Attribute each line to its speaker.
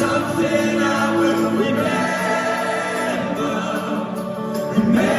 Speaker 1: something I will remember. remember.